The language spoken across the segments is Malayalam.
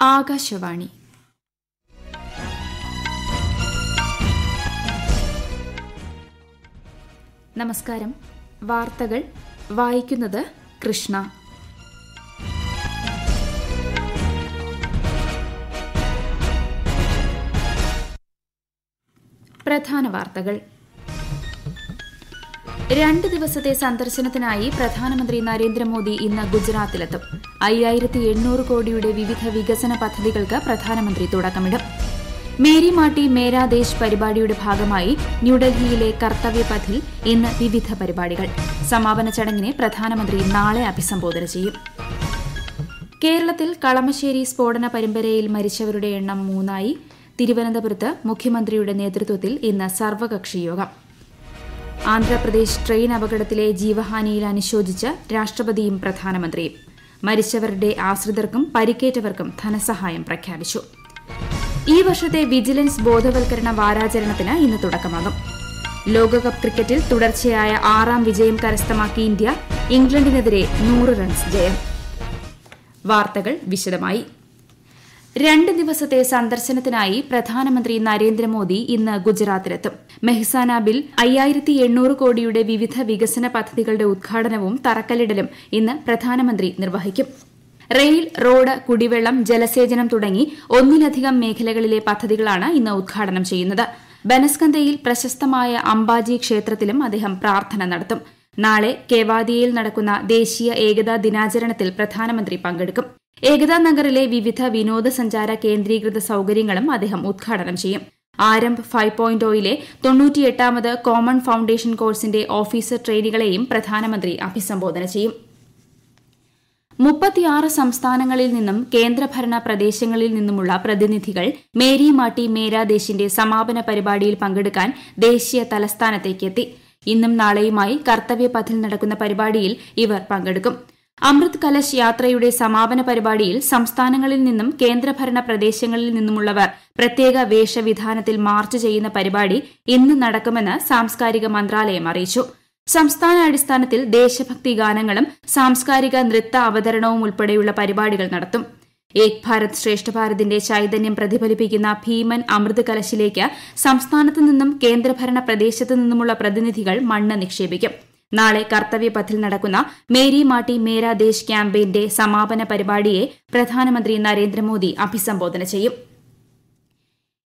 ആകാശവാണി. നമസ്കാരം. വാർത്തകൾ വായിക്കുന്നത് കൃഷ്ണ. പ്രധാന വാർത്തകൾ. രണ്ട് ദിവസത്തെ സന്ദർശനത്തിനായി പ്രധാനമന്ത്രി നരേന്ദ്രമോദി ഇന്ന് ഗുജറാത്തിലെത്തും. അയ്യായിരത്തി എണ്ണൂറ് കോടിയുടെ വിവിധ വികസന പദ്ധതികൾക്ക് പ്രധാനമന്ത്രി തുടക്കമിടും. മേരി മാട്ടി മേരാ ദേശ് പരിപാടിയുടെ ഭാഗമായി ന്യൂഡൽഹിയിലെ കർത്തവ്യപഥിൽ ഇന്ന് വിവിധ പരിപാടികൾ. സമാപന ചടങ്ങിനെ പ്രധാനമന്ത്രി നാളെ അഭിസംബോധന ചെയ്യും. കേരളത്തിൽ കളമശ്ശേരി സ്ഫോടന പരമ്പരയിൽ മരിച്ചവരുടെ എണ്ണം മൂന്നായി. തിരുവനന്തപുരത്ത് മുഖ്യമന്ത്രിയുടെ നേതൃത്വത്തിൽ ഇന്ന് സർവകക്ഷി യോഗം ആന്ധ്രാപ്രദേശ് ട്രെയിൻ അപകടത്തിലെ ജീവഹാനിയിൽ അനുശോചിച്ച് രാഷ്ട്രപതിയും പ്രധാനമന്ത്രിയും. മരിച്ചവരുടെ ആശ്രിതർക്കും പരിക്കേറ്റവർക്കും ധനസഹായം പ്രഖ്യാപിച്ചു. ഈ വർഷത്തെ വിജിലൻസ് ബോധവൽക്കരണ വാരാചരണത്തിന് ഇന്ന് തുടക്കമാകും. ലോകകപ്പ് ക്രിക്കറ്റിൽ തുടർച്ചയായ ആറാം വിജയം കരസ്ഥമാക്കി ഇന്ത്യ ഇംഗ്ലണ്ടിനെതിരെ നൂറ് റൺസ് ജയം. വാർത്തകൾ വിശദമായി. രണ്ട് ദിവസത്തെ സന്ദർശനത്തിനായി പ്രധാനമന്ത്രി നരേന്ദ്രമോദി ഇന്ന് ഗുജറാത്തിലെത്തും. മെഹ്സാന ബിൽ അയ്യായിരത്തി എണ്ണൂറ് കോടിയുടെ വിവിധ വികസന പദ്ധതികളുടെ ഉദ്ഘാടനവും തറക്കല്ലിടലും ഇന്ന് പ്രധാനമന്ത്രി നിർവഹിക്കും. റെയിൽ റോഡ് കുടിവെള്ളം ജലസേചനം തുടങ്ങി ഒന്നിലധികം മേഖലകളിലെ പദ്ധതികളാണ് ഇന്ന് ഉദ്ഘാടനം ചെയ്യുന്നത്. ബനസ്കന്തയിൽ പ്രശസ്തമായ അംബാജി ക്ഷേത്രത്തിലും അദ്ദേഹം പ്രാർത്ഥന നടത്തും. നാളെ കേവാദിയയിൽ നടക്കുന്ന ദേശീയ ഏകതാ ദിനാചരണത്തിൽ പ്രധാനമന്ത്രി പങ്കെടുക്കും. ഏകതാ നഗറിലെ വിവിധ വിനോദസഞ്ചാര കേന്ദ്രീകൃത സൌകര്യങ്ങളും അദ്ദേഹം ഉദ്ഘാടനം ചെയ്യും. ആരംഭ് ഫൈവ് പോയിന്റ് ഒയിലെ തൊണ്ണൂറ്റിയെട്ടാമത് കോമൺ ഫൌണ്ടേഷൻ കോഴ്സിന്റെ ഓഫീസർ ട്രെയിനികളെയും പ്രധാനമന്ത്രി അഭിസംബോധന ചെയ്യും. മുപ്പത്തിയാറ് സംസ്ഥാനങ്ങളിൽ നിന്നും കേന്ദ്രഭരണ പ്രദേശങ്ങളിൽ നിന്നുമുള്ള പ്രതിനിധികൾ മേരി മാട്ടി മേരാദേശിന്റെ സമാപന പരിപാടിയിൽ പങ്കെടുക്കാൻ ദേശീയ തലസ്ഥാനത്തേക്ക് എത്തി ഇന്നും നാളെയുമായി കർത്തവ്യപഥിൽ നടക്കുന്ന പരിപാടിയിൽ ഇവർ പങ്കെടുക്കും. അമൃത് കലശ് യാത്രയുടെ സമാപന പരിപാടിയിൽ സംസ്ഥാനങ്ങളിൽ നിന്നും കേന്ദ്രഭരണ പ്രദേശങ്ങളിൽ നിന്നുമുള്ളവർ പ്രത്യേക വേഷവിധാനത്തിൽ മാർച്ച് ചെയ്യുന്ന പരിപാടി ഇന്ന് നടക്കുമെന്ന് സാംസ്കാരിക മന്ത്രാലയം അറിയിച്ചു. സംസ്ഥാന അടിസ്ഥാനത്തിൽ ദേശഭക്തി ഗാനങ്ങളും സാംസ്കാരിക നൃത്ത അവതരണവും ഉൾപ്പെടെയുള്ള പരിപാടികൾ നടത്തും. ഏക് ഭാരത് ശ്രേഷ്ഠ ഭാരതിന്റെ ചൈതന്യം പ്രതിഫലിപ്പിക്കുന്ന ഭീമൻ അമൃത് കലശിലേക്ക് സംസ്ഥാനത്തു നിന്നും കേന്ദ്രഭരണ പ്രദേശത്തു നിന്നുമുള്ള പ്രതിനിധികൾ മണ്ണ് നിക്ഷേപിക്കും. നാളെ കർത്തവ്യപഥിൽ നടക്കുന്ന മേരി മാട്ടി മേരാ ദേശ് ക്യാമ്പയിന്റെ സമാപന പരിപാടിയെ പ്രധാനമന്ത്രി നരേന്ദ്രമോദി അഭിസംബോധന ചെയ്യും.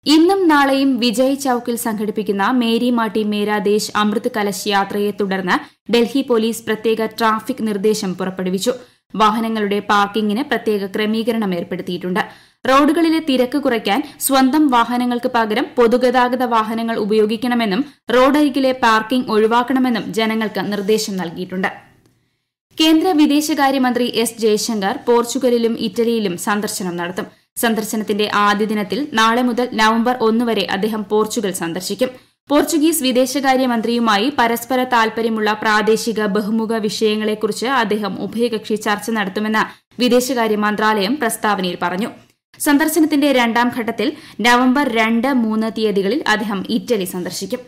ഇന്നും നാളെയും വിജയ് ചൌക്കിൽ സംഘടിപ്പിക്കുന്ന മേരി മാട്ടി മേരാ ദേശ് അമൃത് കലശ് യാത്രയെ തുടർന്ന് ഡൽഹി പോലീസ് പ്രത്യേക ട്രാഫിക് നിർദ്ദേശം പുറപ്പെടുവിച്ചു. വാഹനങ്ങളുടെ പാർക്കിംഗിന് പ്രത്യേക ക്രമീകരണം ഏർപ്പെടുത്തിയിട്ടുണ്ട്. റോഡുകളിലെ തിരക്ക് കുറയ്ക്കാൻ സ്വന്തം വാഹനങ്ങൾക്ക് പകരം പൊതുഗതാഗത വാഹനങ്ങൾ ഉപയോഗിക്കണമെന്നും റോഡരികിലെ പാർക്കിംഗ് ഒഴിവാക്കണമെന്നും ജനങ്ങൾക്ക് നിർദ്ദേശം നൽകിയിട്ടുണ്ട്. കേന്ദ്ര വിദേശകാര്യമന്ത്രി എസ് ജയശങ്കർ പോർച്ചുഗലിലും ഇറ്റലിയിലും സന്ദർശനം നടത്തും. സന്ദർശനത്തിന്റെ ആദ്യ ദിനത്തിൽ നാളെ മുതൽ നവംബർ ഒന്ന് വരെ അദ്ദേഹം പോർച്ചുഗൽ സന്ദർശിക്കും. പോർച്ചുഗീസ് വിദേശകാര്യമന്ത്രിയുമായി പരസ്പര താൽപര്യമുള്ള പ്രാദേശിക ബഹുമുഖ വിഷയങ്ങളെക്കുറിച്ച് അദ്ദേഹം ഉഭയകക്ഷി ചർച്ച നടത്തുമെന്ന് വിദേശകാര്യ മന്ത്രാലയം പ്രസ്താവനയിൽ പറഞ്ഞു. സന്ദർശനത്തിന്റെ രണ്ടാം ഘട്ടത്തിൽ നവംബർ രണ്ട് മൂന്ന് തീയതികളിൽ അദ്ദേഹം ഇറ്റലി സന്ദർശിക്കും.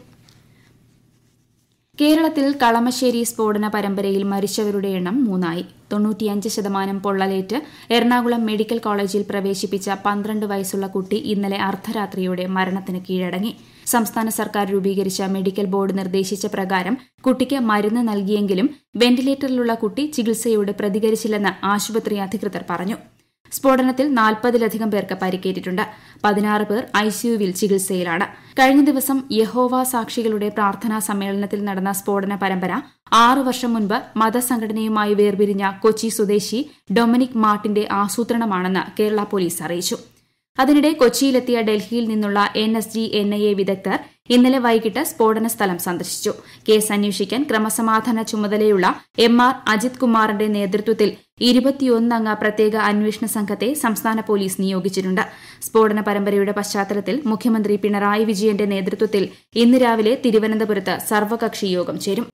കേരളത്തിൽ കളമശ്ശേരി സ്ഫോടന പരമ്പരയിൽ മരിച്ചവരുടെ എണ്ണം മൂന്നായി. തൊണ്ണൂറ്റിയഞ്ച് ശതമാനം പൊള്ളലേറ്റ് എറണാകുളം മെഡിക്കൽ കോളേജിൽ പ്രവേശിപ്പിച്ച പന്ത്രണ്ട് വയസ്സുള്ള കുട്ടി ഇന്നലെ അർദ്ധരാത്രിയോടെ മരണത്തിന് കീഴടങ്ങി. സംസ്ഥാന സർക്കാർ രൂപീകരിച്ച മെഡിക്കൽ ബോർഡ് നിർദ്ദേശിച്ച പ്രകാരം കുട്ടിക്ക് മരുന്ന് നൽകിയെങ്കിലും വെന്റിലേറ്ററിലുള്ള കുട്ടി ചികിത്സയോട് പ്രതികരിച്ചില്ലെന്ന് ആശുപത്രി അധികൃതർ പറഞ്ഞു. സ്ഫോടനത്തിൽ നാൽപ്പതിലധികം പേർക്ക് പരിക്കേറ്റിട്ടുണ്ട്. പതിനാറ് പേർ ഐസിയുവിൽ ചികിത്സയിലാണ്. കഴിഞ്ഞ ദിവസം യഹോവ സാക്ഷികളുടെ പ്രാർത്ഥനാ സമ്മേളനത്തിൽ നടന്ന സ്ഫോടന പരമ്പര ആറ് വർഷം മുൻപ് മതസംഘടനയുമായി വേർപിരിഞ്ഞ കൊച്ചി സ്വദേശി ഡൊമിനിക് മാർട്ടിന്റെ ആസൂത്രണമാണെന്ന് കേരള പോലീസ് അറിയിച്ചു. അതിനിടെ കൊച്ചിയിലെത്തിയ ഡൽഹിയിൽ നിന്നുള്ള N S G N I A വിദഗ്ധർ ഇന്നലെ വൈകിട്ട് സ്ഫോടന സ്ഥലം സന്ദർശിച്ചു. കേസ് അന്വേഷിക്കാൻ ക്രമസമാധാന ചുമതലയുള്ള എം ആർ അജിത് കുമാറിന്റെ നേതൃത്വത്തിൽ ഇരുപത്തിയൊന്നംഗ പ്രത്യേക അന്വേഷണ സംഘത്തെ സംസ്ഥാന പോലീസ് നിയോഗിച്ചിട്ടുണ്ട്. സ്ഫോടന പരമ്പരയുടെ പശ്ചാത്തലത്തിൽ മുഖ്യമന്ത്രി പിണറായി വിജയന്റെ നേതൃത്വത്തിൽ ഇന്ന് രാവിലെ തിരുവനന്തപുരത്ത് സർവകക്ഷി യോഗം ചേരും.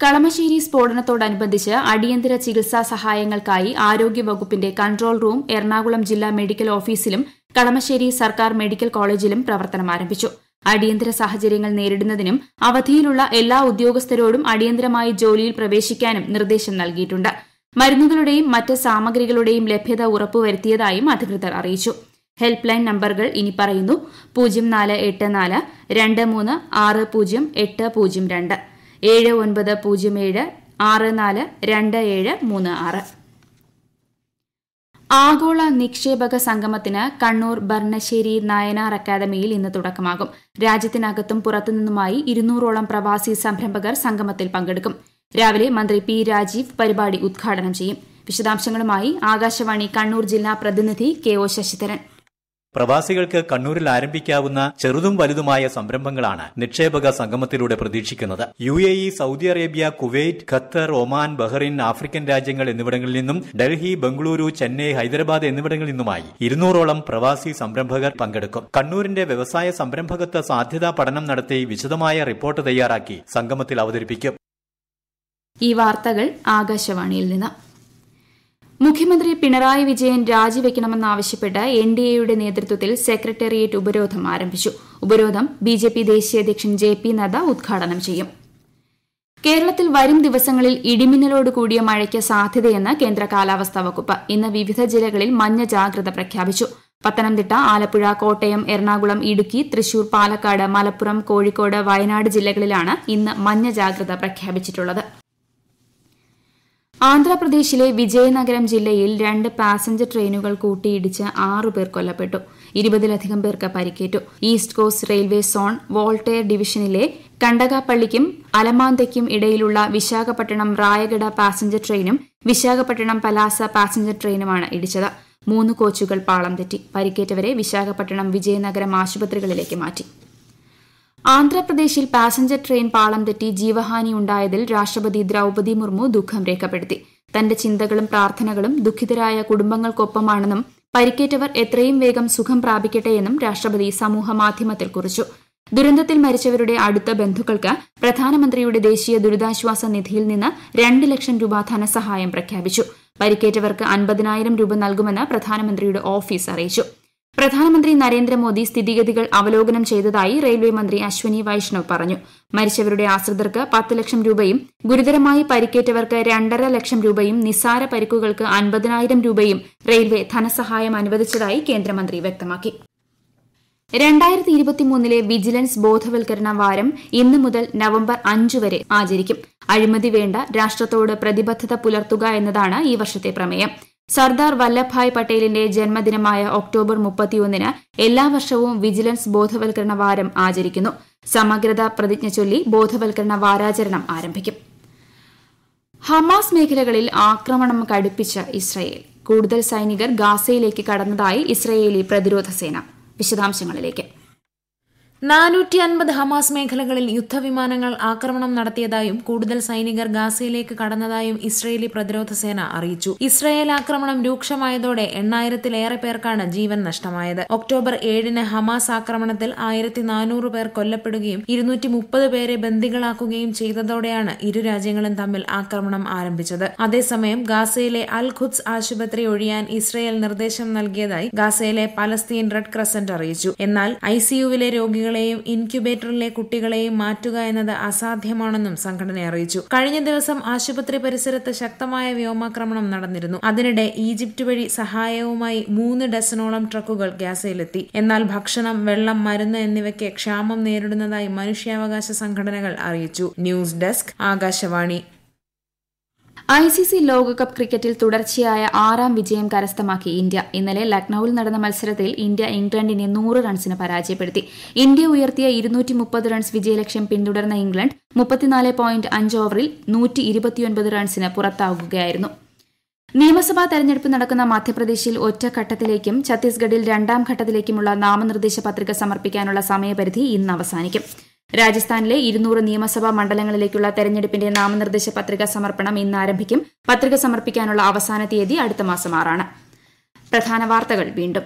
കളമശ്ശേരി സ്ഫോടനത്തോടനുബന്ധിച്ച് അടിയന്തര ചികിത്സാ സഹായങ്ങൾക്കായി ആരോഗ്യവകുപ്പിന്റെ കൺട്രോൾ റൂം എറണാകുളം ജില്ലാ മെഡിക്കൽ ഓഫീസിലും കളമശ്ശേരി സർക്കാർ മെഡിക്കൽ കോളേജിലും പ്രവർത്തനം ആരംഭിച്ചു. അടിയന്തര സാഹചര്യങ്ങൾ നേരിടുന്നതിനും അവധിയിലുള്ള എല്ലാ ഉദ്യോഗസ്ഥരോടും അടിയന്തരമായി ജോലിയിൽ പ്രവേശിക്കാനും നിർദ്ദേശം നൽകിയിട്ടുണ്ട്. മരുന്നുകളുടെയും മറ്റ് സാമഗ്രികളുടെയും ലഭ്യത ഉറപ്പുവരുത്തിയതായും അധികൃതർ അറിയിച്ചു. ഹെൽപ്പ് ലൈൻ നമ്പറുകൾ ഇനി പറയുന്നു. പൂജ്യം നാല് എട്ട് നാല് രണ്ട് മൂന്ന് ആറ് പൂജ്യം എട്ട് പൂജ്യം രണ്ട്. ഏഴ് ഒൻപത് പൂജ്യം ഏഴ് ആറ് നാല് രണ്ട് ഏഴ് മൂന്ന് ആറ്. ആഗോള നിക്ഷേപക സംഗമത്തിന് കണ്ണൂർ ഭർണശ്ശേരി നയനാർ അക്കാദമിയിൽ ഇന്ന് തുടക്കമാകും. രാജ്യത്തിനകത്തും പുറത്തുനിന്നുമായി ഇരുന്നൂറോളം പ്രവാസി സംരംഭകർ സംഗമത്തിൽ പങ്കെടുക്കും. രാവിലെ മന്ത്രി പി രാജീവ് പരിപാടി ഉദ്ഘാടനം ചെയ്യും. വിശദാംശങ്ങളുമായി ആകാശവാണി കണ്ണൂർ ജില്ലാ പ്രതിനിധി കെ ഒ ശശിധരൻ. പ്രവാസികൾക്ക് കണ്ണൂരിൽ ആരംഭിക്കാവുന്ന ചെറുതും വലുതുമായ സംരംഭങ്ങളാണ് നിക്ഷേപക സംഗമത്തിലൂടെ പ്രതീക്ഷിക്കുന്നത്. U A E Saudi Arabia Kuwait Qatar Oman Bahrain African രാജ്യങ്ങൾ എന്നിവിടങ്ങളിൽ നിന്നും ഡൽഹി ബംഗളൂരു ചെന്നൈ ഹൈദരാബാദ് എന്നിവിടങ്ങളിൽ നിന്നുമായി ഇരുന്നൂറോളം പ്രവാസി സംരംഭകർ പങ്കെടുക്കും. കണ്ണൂരിന്റെ വ്യവസായ സംരംഭകത്വ സാധ്യതാ പഠനം നടത്തി വിശദമായ റിപ്പോർട്ട് തയ്യാറാക്കി സംഗമത്തിൽ അവതരിപ്പിക്കും. ഈ വാർത്തകൾ ആകാശവാണിയിൽ നിന്ന്. മുഖ്യമന്ത്രി പിണറായി വിജയൻ രാജിവെക്കണമെന്നാവശ്യപ്പെട്ട് എൻ ഡി എയുടെ നേതൃത്വത്തിൽ സെക്രട്ടേറിയറ്റ് ഉപരോധം ആരംഭിച്ചു. ഉപരോധം ബി ജെ പി ദേശീയ അധ്യക്ഷൻ ജെ പി നദ്ദ ഉദ്ഘാടനം ചെയ്യും. കേരളത്തിൽ വരും ദിവസങ്ങളിൽ ഇടിമിന്നലോട് കൂടിയ മഴയ്ക്ക് സാധ്യതയെന്ന് കേന്ദ്ര കാലാവസ്ഥാ വകുപ്പ് ഇന്ന് വിവിധ ജില്ലകളിൽ മഞ്ഞ ജാഗ്രത പ്രഖ്യാപിച്ചു. പത്തനംതിട്ട ആലപ്പുഴ കോട്ടയം എറണാകുളം ഇടുക്കി തൃശൂർ പാലക്കാട് മലപ്പുറം കോഴിക്കോട് വയനാട് ജില്ലകളിലാണ് ഇന്ന് മഞ്ഞ ജാഗ്രത പ്രഖ്യാപിച്ചിട്ടുള്ളത്. ആന്ധ്രാപ്രദേശിലെ വിജയനഗരം ജില്ലയിൽ രണ്ട് പാസഞ്ചർ ട്രെയിനുകൾ കൂട്ടിയിടിച്ച് ആറുപേർ കൊല്ലപ്പെട്ടു. ഇരുപതിലധികം പേർക്ക് പരിക്കേറ്റു. East coast railway zone Waltair ഡിവിഷനിലെ കണ്ടകാപ്പള്ളിക്കും അലമാന്തയ്ക്കും ഇടയിലുള്ള വിശാഖപട്ടണം റായഗഡ പാസഞ്ചർ ട്രെയിനും വിശാഖപട്ടണം പലാസ പാസഞ്ചർ ട്രെയിനുമാണ് ഇടിച്ചത്. മൂന്ന് കോച്ചുകൾ പാളം തെറ്റി. പരിക്കേറ്റവരെ വിശാഖപട്ടണം വിജയനഗരം ആശുപത്രികളിലേക്ക് മാറ്റി. ആന്ധ്രാപ്രദേശിൽ പാസഞ്ചർ ട്രെയിൻ പാളം തെറ്റി ജീവഹാനി ഉണ്ടായതിൽ രാഷ്ട്രപതി ദ്രൌപതി മുർമു ദുഃഖം രേഖപ്പെടുത്തി. തന്റെ ചിന്തകളും പ്രാർത്ഥനകളും ദുഃഖിതരായ കുടുംബങ്ങൾക്കൊപ്പമാണെന്നും പരിക്കേറ്റവർ എത്രയും വേഗം സുഖം പ്രാപിക്കട്ടെയെന്നും രാഷ്ട്രപതി സമൂഹമാധ്യമത്തിൽ കുറിച്ചു. ദുരന്തത്തിൽ മരിച്ചവരുടെ അടുത്ത ബന്ധുക്കൾക്ക് പ്രധാനമന്ത്രിയുടെ ദേശീയ ദുരിതാശ്വാസ നിധിയിൽ നിന്ന് രണ്ട് ലക്ഷം രൂപ ധനസഹായം പ്രഖ്യാപിച്ചു. പരിക്കേറ്റവർക്ക് അൻപതിനായിരം രൂപ നൽകുമെന്ന് പ്രധാനമന്ത്രിയുടെ ഓഫീസ് അറിയിച്ചു. പ്രധാനമന്ത്രി നരേന്ദ്രമോദി സ്ഥിതിഗതികൾ അവലോകനം ചെയ്തതായി റെയിൽവേ മന്ത്രി അശ്വനി വൈഷ്ണവ് പറഞ്ഞു. മരിച്ചവരുടെ ആശ്രിതർക്ക് പത്ത് ലക്ഷം രൂപയും ഗുരുതരമായി പരിക്കേറ്റവർക്ക് രണ്ടര ലക്ഷം രൂപയും നിസ്സാര പരിക്കുകൾക്ക് അൻപതിനായിരം രൂപയും റെയിൽവേ ധനസഹായം അനുവദിച്ചതായി കേന്ദ്രമന്ത്രി വ്യക്തമാക്കി. രണ്ടായിരത്തി ഇരുപത്തിമൂന്നിലെ വിജിലൻസ് ബോധവൽക്കരണ വാരം ഇന്ന് മുതൽ നവംബർ അഞ്ച് വരെ ആചരിക്കും. അഴിമതി വേണ്ട രാഷ്ട്രത്തോട് പ്രതിബദ്ധത പുലർത്തുക എന്നതാണ് ഈ വർഷത്തെ പ്രമേയം. സർദാർ വല്ലഭായ് പട്ടേലിന്റെ ജന്മദിനമായ ഒക്ടോബർ മുപ്പത്തിയൊന്നിന് എല്ലാ വർഷവും വിജിലൻസ് ബോധവൽക്കരണ വാരം ആചരിക്കുന്നു. സമഗ്രത പ്രതിജ്ഞ ചൊല്ലി ബോധവൽക്കരണ വാരാചരണം ആരംഭിക്കും. ഹമാസ് മേഖലകളിൽ ആക്രമണം കടുപ്പിച്ച ഇസ്രയേൽ. കൂടുതൽ സൈനികർ ഗാസയിലേക്ക് കടന്നതായി ഇസ്രയേലി പ്രതിരോധ സേന. വിശദാംശങ്ങളിലേക്ക്. നാനൂറ്റി അൻപത് ഹമാസ് മേഖലകളിൽ യുദ്ധവിമാനങ്ങൾ ആക്രമണം നടത്തിയതായും കൂടുതൽ സൈനികർ ഗാസയിലേക്ക് കടന്നതായും ഇസ്രയേലി പ്രതിരോധ സേന അറിയിച്ചു. ഇസ്രയേൽ ആക്രമണം രൂക്ഷമായതോടെ എണ്ണായിരത്തിലേറെ പേർക്കാണ് ജീവൻ നഷ്ടമായത്. ഒക്ടോബർ ഏഴിന് ഹമാസ് ആക്രമണത്തിൽ ആയിരത്തി നാനൂറ് പേർ കൊല്ലപ്പെടുകയും ഇരുന്നൂറ്റി മുപ്പത് പേരെ ബന്ദികളാക്കുകയും ചെയ്തതോടെയാണ് ഇരു രാജ്യങ്ങളും തമ്മിൽ ആക്രമണം ആരംഭിച്ചത്. അതേസമയം ഗാസയിലെ അൽ ഖുദ്സ് ആശുപത്രി ഒഴിയാൻ ഇസ്രയേൽ നിർദ്ദേശം നൽകിയതായി ഗാസയിലെ പലസ്തീൻ റെഡ് ക്രസന്റ് അറിയിച്ചു. എന്നാൽ ഐസിയുവിലെ രോഗികൾ രോഗികളെയും ഇൻക്യുബേറ്ററിലെ കുട്ടികളെയും മാറ്റുക എന്നത് അസാധ്യമാണെന്നും സംഘടന അറിയിച്ചു. കഴിഞ്ഞ ദിവസം ആശുപത്രി പരിസരത്ത് ശക്തമായ വ്യോമാക്രമണം നടന്നിരുന്നു. അതിനിടെ ഈജിപ്ത് വഴി സഹായവുമായി മൂന്ന് ഡസനോളം ട്രക്കുകൾ ഗ്യാസയിലെത്തി. എന്നാൽ ഭക്ഷണം വെള്ളം മരുന്ന് എന്നിവയ്ക്ക് ക്ഷാമം നേരിടുന്നതായി മനുഷ്യാവകാശ സംഘടനകൾ അറിയിച്ചു. News desk Akashvani. I C C ലോകകപ്പ് ക്രിക്കറ്റിൽ തുടർച്ചയായ ആറാം വിജയം കരസ്ഥമാക്കി ഇന്ത്യ. ഇന്നലെ ലക്നൌവിൽ നടന്ന മത്സരത്തിൽ ഇന്ത്യ ഇംഗ്ലണ്ടിനെ നൂറ് റൺസിന് പരാജയപ്പെടുത്തി. ഇന്ത്യ ഉയർത്തിയ ഇരുന്നൂറ്റി മുപ്പത് റൺസ് വിജയലക്ഷ്യം പിന്തുടർന്ന ഇംഗ്ലണ്ട് മുപ്പത്തിനാല് പോയിന്റ് അഞ്ച് ഓവറിൽ നൂറ്റി ഇരുപത്തിയൊൻപത് റൺസിന് പുറത്താകുകയായിരുന്നു നിയമസഭാ തെരഞ്ഞെടുപ്പ് നടക്കുന്ന മധ്യപ്രദേശിൽ ഒറ്റഘട്ടത്തിലേക്കും ഛത്തീസ്ഗഡിൽ രണ്ടാം ഘട്ടത്തിലേക്കുമുള്ള നാമനിർദ്ദേശ പത്രിക സമർപ്പിക്കാനുള്ള സമയപരിധി ഇന്ന് അവസാനിക്കും. രാജസ്ഥാനിലെ ഇരുന്നൂറ് നിയമസഭാ മണ്ഡലങ്ങളിലേക്കുള്ള തെരഞ്ഞെടുപ്പിന്റെ നാമനിർദ്ദേശ പത്രിക സമർപ്പണം ഇന്ന് ആരംഭിക്കും. പത്രിക സമർപ്പിക്കാനുള്ള അവസാന തീയതി അടുത്ത മാസം ആറാണ്. പ്രധാന വാർത്തകൾ വീണ്ടും.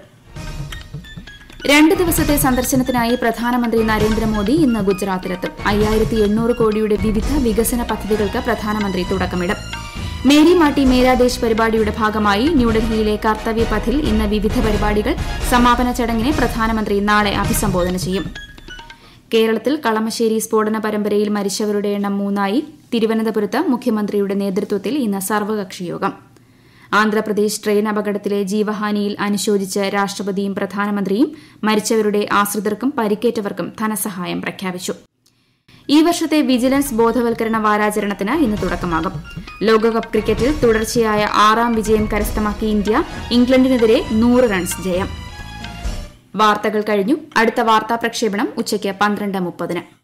രണ്ട് ദിവസത്തെ സന്ദർശനത്തിനായി പ്രധാനമന്ത്രി നരേന്ദ്രമോദി ഇന്ന് ഗുജറാത്തിലെത്തും. അയ്യായിരത്തി എണ്ണൂറ് കോടിയുടെ വിവിധ വികസന പദ്ധതികൾക്ക് പ്രധാനമന്ത്രി തുടക്കമിടും. മേരി മാട്ടി മേരാദേശ് പരിപാടിയുടെ ഭാഗമായി ന്യൂഡൽഹിയിലെ കർത്തവ്യ പഥിൽ ഇന്ന് വിവിധ പരിപാടികൾ സമാപന ചടങ്ങിനെ പ്രധാനമന്ത്രി നാളെ അഭിസംബോധന ചെയ്യും. കേരളത്തിൽ കളമശ്ശേരി സ്ഫോടന പരമ്പരയിൽ മരിച്ചവരുടെ എണ്ണം മൂന്നായി. തിരുവനന്തപുരത്ത് മുഖ്യമന്ത്രിയുടെ നേതൃത്വത്തിൽ ഇന്ന് സർവകക്ഷി യോഗം. ആന്ധ്രാപ്രദേശ് ട്രെയിൻ അപകടത്തിലെ ജീവഹാനിയിൽ അനുശോചിച്ച് രാഷ്ട്രപതിയും പ്രധാനമന്ത്രിയും മരിച്ചവരുടെ ആശ്രിതർക്കും പരിക്കേറ്റവർക്കും ധനസഹായം പ്രഖ്യാപിച്ചു. ഈ വർഷത്തെ വിജിലൻസ് ബോധവൽക്കരണ വാരാചരണത്തിന് ഇന്ന് തുടക്കമാകും. ലോകകപ്പ് ക്രിക്കറ്റിൽ തുടർച്ചയായ ആറാം വിജയം കരസ്ഥമാക്കി ഇന്ത്യ ഇംഗ്ലണ്ടിനെതിരെ നൂറ് റൺസ് ജയം. വാർത്തകൾ കഴിഞ്ഞു. അടുത്ത വാർത്താ പ്രക്ഷേപണം ഉച്ചയ്ക്ക് പന്ത്രണ്ട് മുപ്പതിന്.